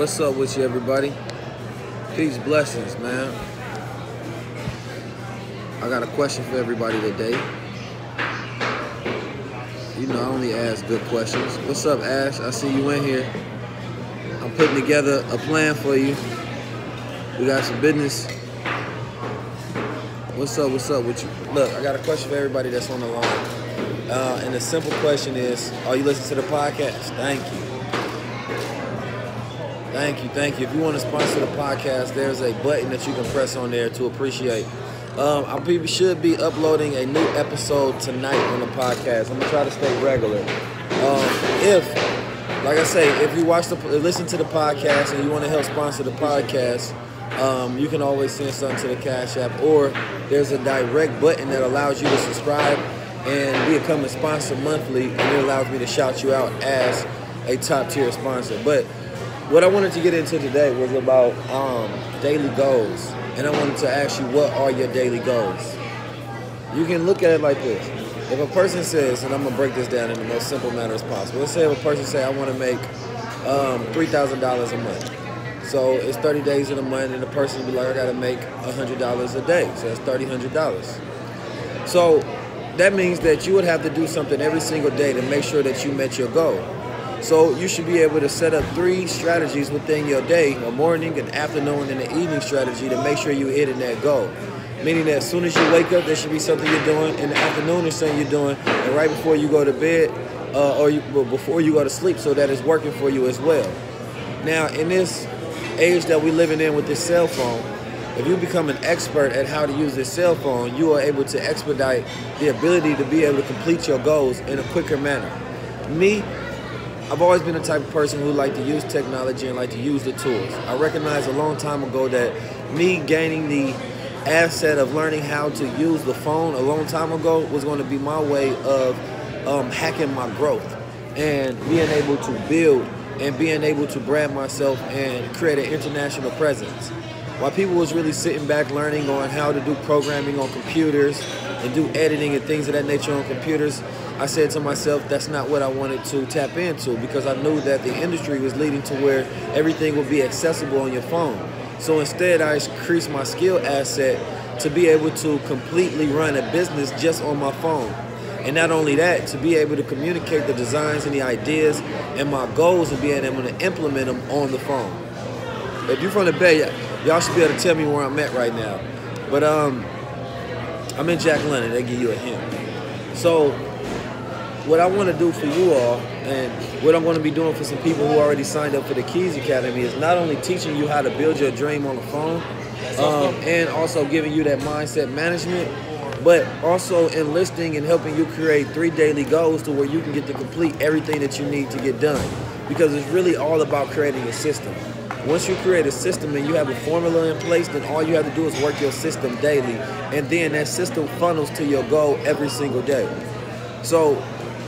What's up with you, everybody? Peace, blessings, man. I got a question for everybody today. You know, I only ask good questions. What's up, Ash? I see you in here. I'm putting together a plan for you. We got some business. What's up? What's up with you? Look, I got a question for everybody that's on the line. Uh, and the simple question is, are you listening to the podcast? Thank you. Thank you, thank you. If you want to sponsor the podcast, there's a button that you can press on there to appreciate. Um, I should be uploading a new episode tonight on the podcast. I'm gonna try to stay regular. Um, if, like I say, if you watch the, listen to the podcast and you want to help sponsor the podcast, um, you can always send something to the Cash App, or there's a direct button that allows you to subscribe and we become a sponsor monthly, and it allows me to shout you out as a top tier sponsor. But what I wanted to get into today was about um, daily goals, and I wanted to ask you, what are your daily goals? You can look at it like this. If a person says, and I'm gonna break this down in the most simple manner as possible. Let's say if a person say, I want to make um, three thousand dollars a month. So it's 30 days in a month, and the person will be like, I gotta make $100 a day. So that's $3,000. So that means that you would have to do something every single day to make sure that you met your goal. So you should be able to set up three strategies within your day, a morning, an afternoon, and an evening strategy to make sure you're hitting that goal. Meaning that as soon as you wake up, there should be something you're doing. In the afternoon, there's something you're doing. And right before you go to bed, uh, or you, before you go to sleep, so that it's working for you as well. Now, in this age that we're living in with this cell phone, if you become an expert at how to use this cell phone, you are able to expedite the ability to be able to complete your goals in a quicker manner. Me, I've always been the type of person who like to use technology and like to use the tools. I recognized a long time ago that me gaining the asset of learning how to use the phone a long time ago was going to be my way of um, hacking my growth and being able to build and being able to brand myself and create an international presence. While people was really sitting back learning on how to do programming on computers and do editing and things of that nature on computers, I said to myself, that's not what I wanted to tap into because I knew that the industry was leading to where everything would be accessible on your phone. So instead, I increased my skill asset to be able to completely run a business just on my phone. And not only that, to be able to communicate the designs and the ideas and my goals and being able to implement them on the phone. If you're from the Bay, y'all should be able to tell me where I'm at right now. But um, I'm in Jack London. They give you a hint. So what I want to do for you all, and what I'm going to be doing for some people who already signed up for the Keys Academy, is not only teaching you how to build your dream on the phone, um, and also giving you that mindset management but also enlisting and helping you create three daily goals to where you can get to complete everything that you need to get done. Because it's really all about creating a system. Once you create a system and you have a formula in place, then all you have to do is work your system daily. And then that system funnels to your goal every single day. So,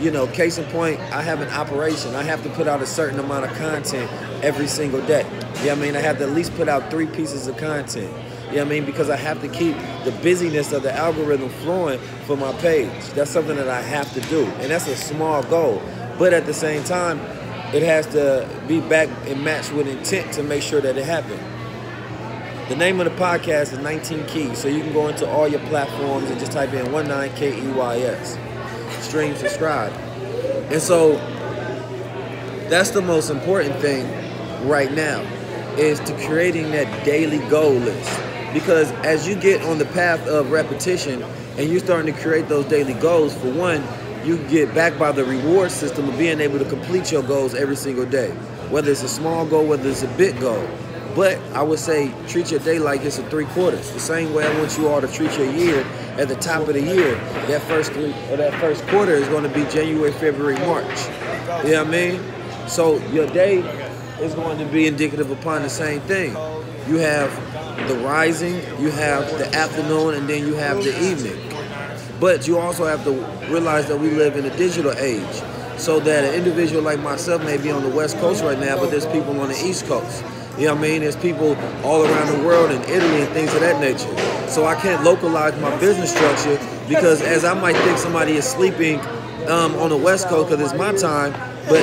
you know, case in point, I have an operation. I have to put out a certain amount of content every single day. Yeah, I mean, I have to at least put out three pieces of content. You know I mean? Because I have to keep the busyness of the algorithm flowing for my page. That's something that I have to do. And that's a small goal. But at the same time, it has to be back and matched with intent to make sure that it happened. The name of the podcast is 19 Keys. So you can go into all your platforms and just type in 19KEYS. Stream, subscribe. And so that's the most important thing right now is to creating that daily goal list. Because as you get on the path of repetition and you're starting to create those daily goals, for one, you get back by the reward system of being able to complete your goals every single day. Whether it's a small goal, whether it's a big goal. But I would say treat your day like it's a three quarters. The same way I want you all to treat your year at the top of the year. That first or that first quarter is going to be January, February, March. You know what I mean? So your day is going to be indicative upon the same thing. You have the rising, you have the afternoon, and then you have the evening. But you also have to realize that we live in a digital age. So that an individual like myself may be on the West Coast right now, but there's people on the East Coast. You know what I mean? There's people all around the world in Italy and things of that nature. So I can't localize my business structure because as I might think somebody is sleeping um, on the West Coast because it's my time, but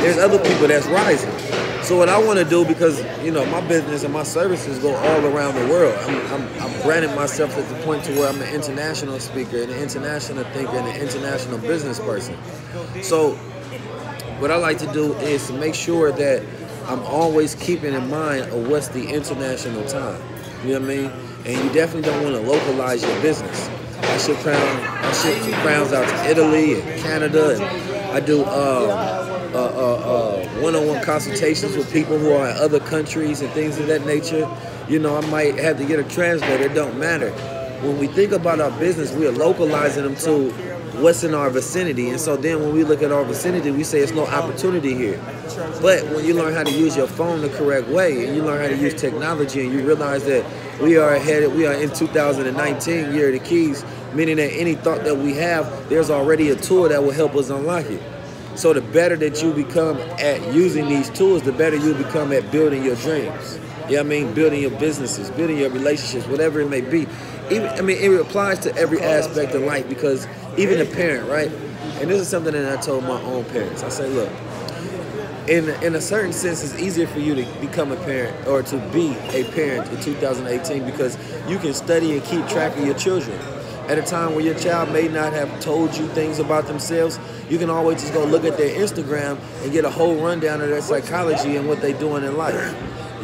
there's other people that's rising. So what I want to do, because you know my business and my services go all around the world. I'm, I'm, I'm branding myself at the point to where I'm an international speaker, and an international thinker, and an international business person. So what I like to do is to make sure that I'm always keeping in mind of what's the international time. You know what I mean? And you definitely don't want to localize your business. I ship crowns, I ship crowns out to Italy and Canada, and I do. Uh, uh, uh, one-on-one consultations with people who are in other countries and things of that nature. You know, I might have to get a translator. It don't matter. When we think about our business, we are localizing them to what's in our vicinity. And so then when we look at our vicinity, we say it's no opportunity here. But when you learn how to use your phone the correct way and you learn how to use technology and you realize that we are headed, we are in 2019, year of the keys, meaning that any thought that we have, there's already a tool that will help us unlock it. So the better that you become at using these tools, the better you become at building your dreams. Yeah, I mean, building your businesses, building your relationships, whatever it may be. Even, I mean, it applies to every aspect of life because even a parent, right? And this is something that I told my own parents. I say, look, in in a certain sense, it's easier for you to become a parent or to be a parent in 2018 because you can study and keep track of your children at a time where your child may not have told you things about themselves, you can always just go look at their Instagram and get a whole rundown of their psychology and what they're doing in life.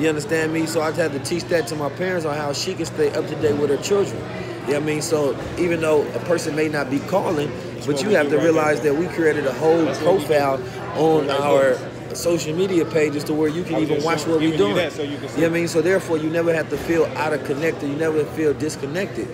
You understand me? So I've had to teach that to my parents on how she can stay up to date with her children. You know what I mean? So even though a person may not be calling, but you have to realize that we created a whole profile on our social media pages to where you can even watch what we're doing. You, so you, know what I mean? So therefore, you never have to feel out of connected. You never feel disconnected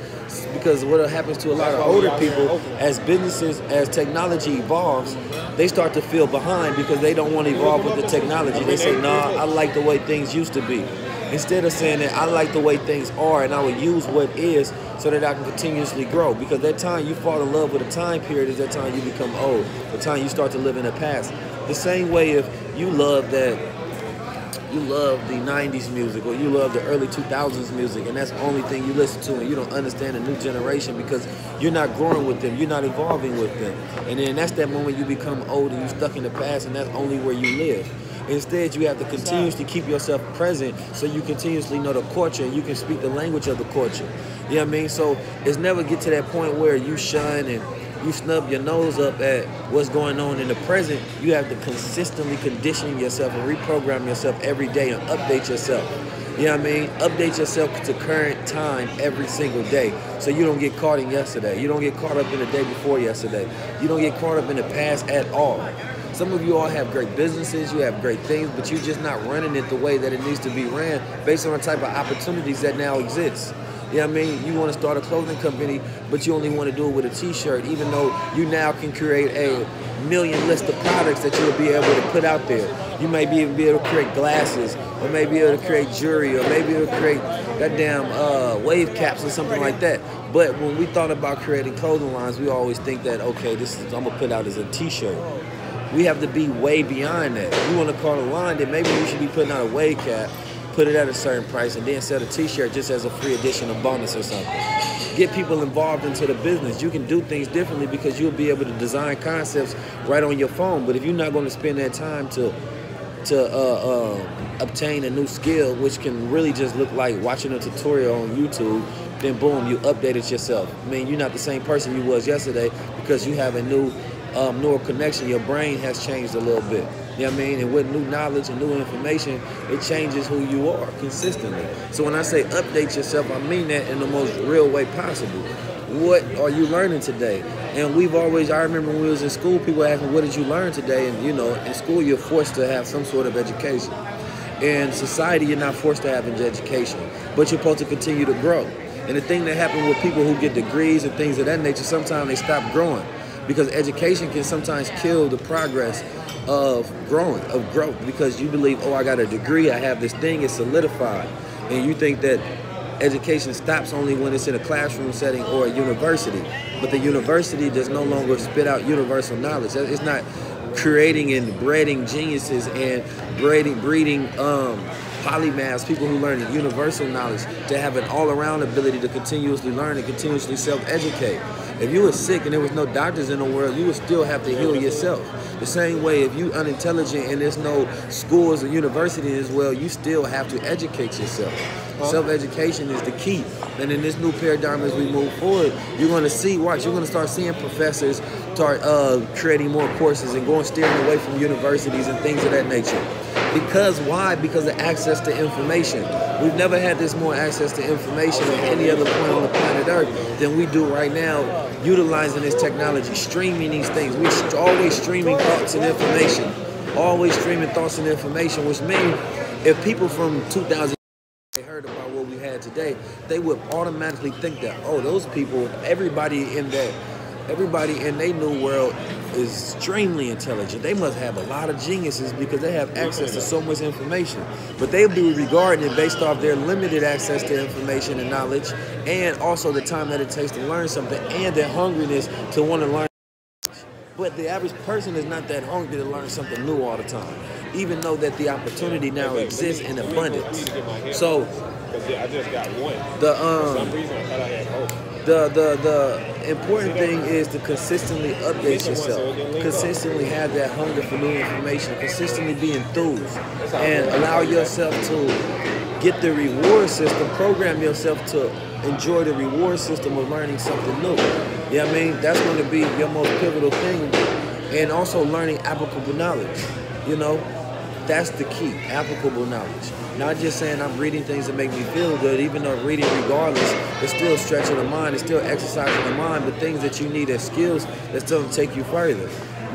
because what happens to a lot of older people as businesses, as technology evolves, they start to feel behind because they don't want to evolve with the technology. They say, "Nah, I like the way things used to be." Instead of saying that I like the way things are and I will use what is so that I can continuously grow. Because that time you fall in love with a time period is that time you become old. The time you start to live in the past. The same way if you love that you love the 90s music or you love the early 2000s music and that's the only thing you listen to and you don't understand the new generation because you're not growing with them you're not evolving with them and then that's that moment you become old and you're stuck in the past and that's only where you live Instead, you have to continuously keep yourself present so you continuously know the culture and you can speak the language of the culture. You know what I mean? So it's never get to that point where you shun and you snub your nose up at what's going on in the present, you have to consistently condition yourself and reprogram yourself every day and update yourself. You know what I mean? Update yourself to current time every single day so you don't get caught in yesterday. You don't get caught up in the day before yesterday. You don't get caught up in the past at all. Some of you all have great businesses, you have great things, but you're just not running it the way that it needs to be ran based on the type of opportunities that now exist. You know what I mean? You want to start a clothing company, but you only want to do it with a t-shirt, even though you now can create a million list of products that you'll be able to put out there. You may be, be able to create glasses, or maybe able to create jewelry, or maybe able to create goddamn uh, wave caps or something like that. But when we thought about creating clothing lines, we always think that, okay, this is I'm gonna put out as a t-shirt. We have to be way beyond that. If you want to call a line, then maybe we should be putting out a wave cap put it at a certain price, and then sell a T-shirt just as a free addition additional bonus or something. Get people involved into the business. You can do things differently because you'll be able to design concepts right on your phone. But if you're not going to spend that time to to uh, uh, obtain a new skill, which can really just look like watching a tutorial on YouTube, then boom, you updated yourself. I mean, you're not the same person you was yesterday because you have a new um, neural connection. Your brain has changed a little bit. You know what I mean? And with new knowledge and new information, it changes who you are consistently. So when I say update yourself, I mean that in the most real way possible. What are you learning today? And we've always, I remember when we was in school, people asking, what did you learn today? And you know, in school, you're forced to have some sort of education. In society, you're not forced to have an education, but you're supposed to continue to grow. And the thing that happens with people who get degrees and things of that nature, sometimes they stop growing because education can sometimes kill the progress of growing, of growth, because you believe, oh, I got a degree, I have this thing, it's solidified. And you think that education stops only when it's in a classroom setting or a university. But the university does no longer spit out universal knowledge. It's not creating and breeding geniuses and breeding, breeding um, polymaths, people who learn universal knowledge, to have an all-around ability to continuously learn and continuously self-educate. If you were sick and there was no doctors in the world, you would still have to heal yourself. The same way, if you unintelligent and there's no schools or universities as well, you still have to educate yourself. Self-education is the key. And in this new paradigm as we move forward, you're going to see, watch, you're going to start seeing professors start uh, creating more courses and going steering away from universities and things of that nature. Because why? Because of access to information. We've never had this more access to information at any other point on the planet Earth than we do right now, utilizing this technology, streaming these things. We're always streaming thoughts and information, always streaming thoughts and information, which means if people from 2000 heard about what we had today, they would automatically think that, oh, those people, everybody in that, everybody in their new world is extremely intelligent. They must have a lot of geniuses because they have access to so much information. But they'll be regarding it based off their limited access to information and knowledge, and also the time that it takes to learn something, and their hungriness to want to learn. But the average person is not that hungry to learn something new all the time, even though that the opportunity now exists in abundance. So I just got one. the For some um reason, I thought I had hope. the the the important thing is to consistently update yourself, consistently have that hunger for new information, consistently be enthused, and allow yourself to get the reward system, program yourself to enjoy the reward system of learning something new. Yeah, I mean that's going to be your most pivotal thing, and also learning applicable knowledge. You know, that's the key, applicable knowledge. Not just saying I'm reading things that make me feel good, even though reading regardless, it's still stretching the mind, it's still exercising the mind, but things that you need as skills that to take you further.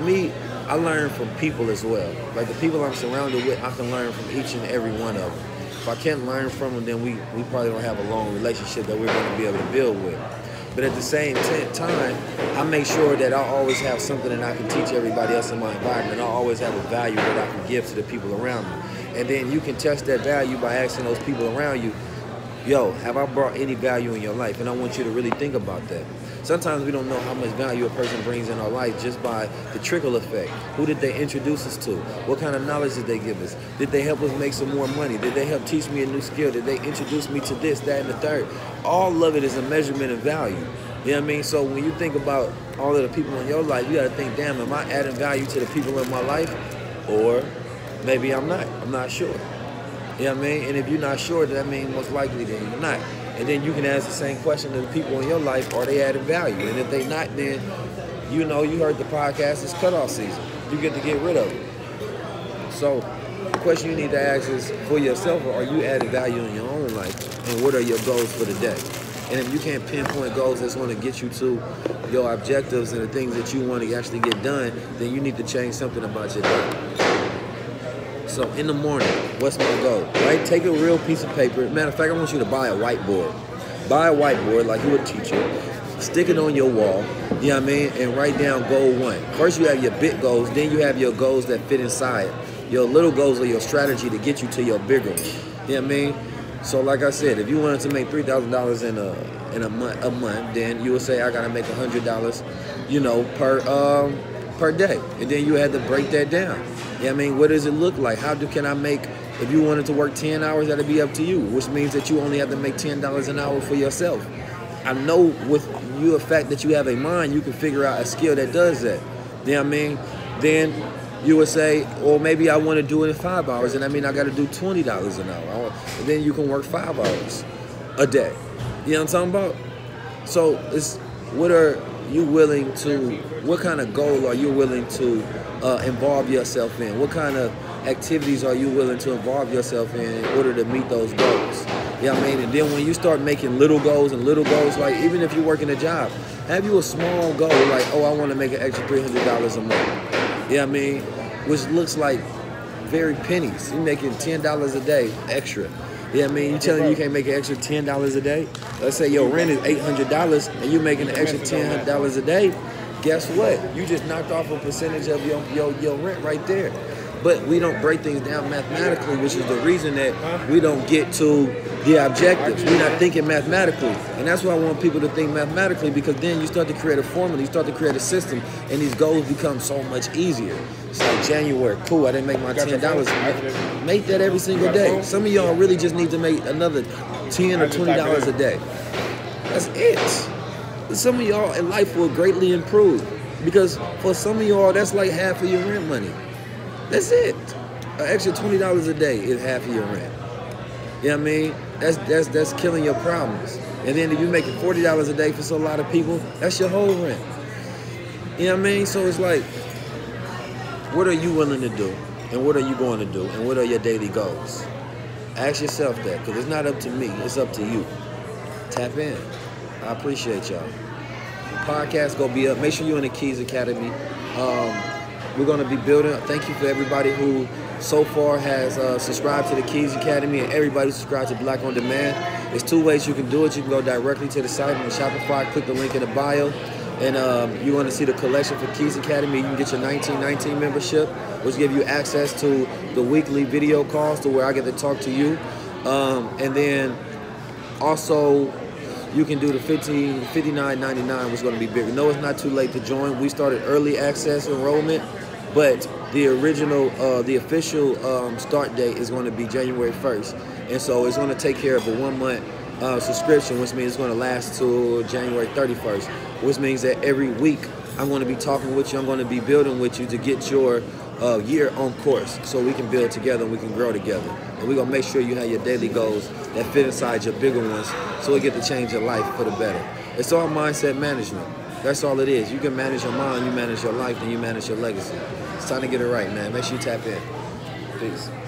Me, I learn from people as well. Like the people I'm surrounded with, I can learn from each and every one of them. If I can't learn from them, then we, we probably don't have a long relationship that we're going to be able to build with. But at the same time, I make sure that I always have something that I can teach everybody else in my environment. I always have a value that I can give to the people around me. And then you can test that value by asking those people around you, yo, have I brought any value in your life? And I want you to really think about that. Sometimes we don't know how much value a person brings in our life just by the trickle effect. Who did they introduce us to? What kind of knowledge did they give us? Did they help us make some more money? Did they help teach me a new skill? Did they introduce me to this, that, and the third? All of it is a measurement of value. You know what I mean? So when you think about all of the people in your life, you gotta think, damn, am I adding value to the people in my life? Or maybe I'm not. I'm not sure. You know what I mean? And if you're not sure, that means most likely then you're not. And then you can ask the same question to the people in your life, are they adding value? And if they not, then you know you heard the podcast, it's cutoff season. You get to get rid of it. So the question you need to ask is for yourself, are you adding value in your own life? And what are your goals for the day? And if you can't pinpoint goals that's going to get you to your objectives and the things that you want to actually get done, then you need to change something about your day. So in the morning, what's my goal? Right? Take a real piece of paper. Matter of fact, I want you to buy a whiteboard. Buy a whiteboard like you a teacher. Stick it on your wall. You know what I mean? And write down goal one. First you have your big goals, then you have your goals that fit inside. Your little goals are your strategy to get you to your bigger one. You know what I mean? So like I said, if you wanted to make three thousand dollars in a in a month a month, then you would say I gotta make hundred dollars, you know, per um per day. And then you had to break that down. Yeah, I mean? What does it look like? How do can I make if you wanted to work 10 hours, that'd be up to you, which means that you only have to make $10 an hour for yourself. I know with you, the fact that you have a mind, you can figure out a skill that does that. What I mean? Then you would say, or maybe I want to do it in five hours, and I mean I got to do $20 an hour. And then you can work five hours a day. You know what I'm talking about? So it's what are you willing to? What kind of goal are you willing to uh, involve yourself in? What kind of activities are you willing to involve yourself in in order to meet those goals? You know what I mean? And then when you start making little goals and little goals, like even if you're working a job, have you a small goal like, oh, I want to make an extra three hundred dollars a month. You know what I mean? Which looks like very pennies. You're making ten dollars a day extra. Yeah, I mean, you telling me you can't make an extra ten dollars a day? Let's say your rent is eight hundred dollars, and you're making an extra ten dollars a day. Guess what? You just knocked off a percentage of your, your your rent right there. But we don't break things down mathematically, which is the reason that we don't get to the objectives. We're not thinking mathematically, and that's why I want people to think mathematically because then you start to create a formula, you start to create a system, and these goals become so much easier. It's like January, cool. I didn't make my ten dollars. Make that every single day. Some of y'all really just need to make another ten or twenty dollars a day. That's it. Some of y'all in life will greatly improve. Because for some of y'all, that's like half of your rent money. That's it. An extra twenty dollars a day is half of your rent. You know what I mean? That's that's that's killing your problems. And then if you're making forty dollars a day for so a lot of people, that's your whole rent. You know what I mean? So it's like, what are you willing to do, and what are you going to do, and what are your daily goals? Ask yourself that, because it's not up to me; it's up to you. Tap in. I appreciate y'all. The podcast gonna be up. Make sure you're in the Keys Academy. Um, we're gonna be building. Thank you for everybody who so far has uh, subscribed to the Keys Academy and everybody who subscribed to Black on Demand. There's two ways you can do it. You can go directly to the site on Shopify, click the link in the bio, and um, you want to see the collection for Keys Academy. You can get your 1919 membership, which give you access to the weekly video calls to where I get to talk to you, um, and then also you can do the 15 59.99 which is going to be bigger no it's not too late to join we started early access enrollment but the original uh, the official um, start date is going to be january 1st and so it's going to take care of a one month uh, subscription which means it's going to last till january 31st which means that every week i'm going to be talking with you. I'm going to be building with you to get your uh, year on course so we can build together and we can grow together. And we're going to make sure you have your daily goals that fit inside your bigger ones so we get to change your life for the better. It's all mindset management. That's all it is. You can manage your mind you manage your life and you manage your legacy time to get it right man. Make sure you tap in. Peace